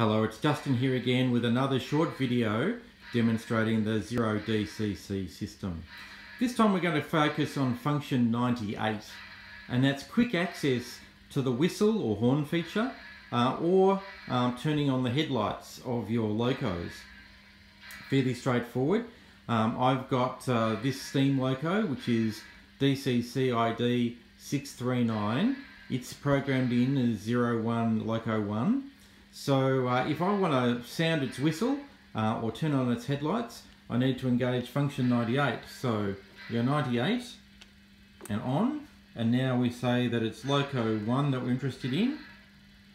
Hello, it's Justin here again with another short video demonstrating the Zero DCC system. This time we're going to focus on function 98 and that's quick access to the whistle or horn feature uh, or um, turning on the headlights of your locos. Fairly straightforward. Um, I've got uh, this steam loco which is DCC ID 639. It's programmed in as 01 Loco 1 so uh, if I want to sound its whistle uh, or turn on its headlights, I need to engage function 98. So we go 98 and on, and now we say that it's loco 1 that we're interested in.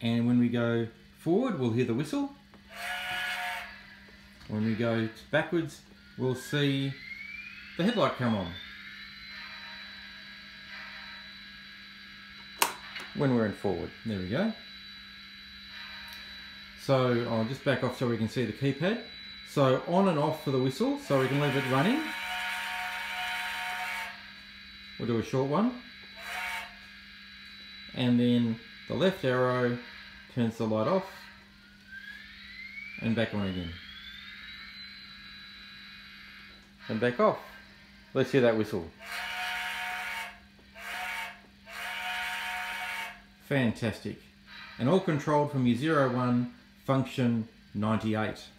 And when we go forward, we'll hear the whistle. When we go backwards, we'll see the headlight come on. When we're in forward, there we go. So I'll just back off so we can see the keypad. So on and off for the whistle, so we can leave it running. We'll do a short one. And then the left arrow turns the light off and back on again. And back off. Let's hear that whistle. Fantastic. And all controlled from your 01 function 98.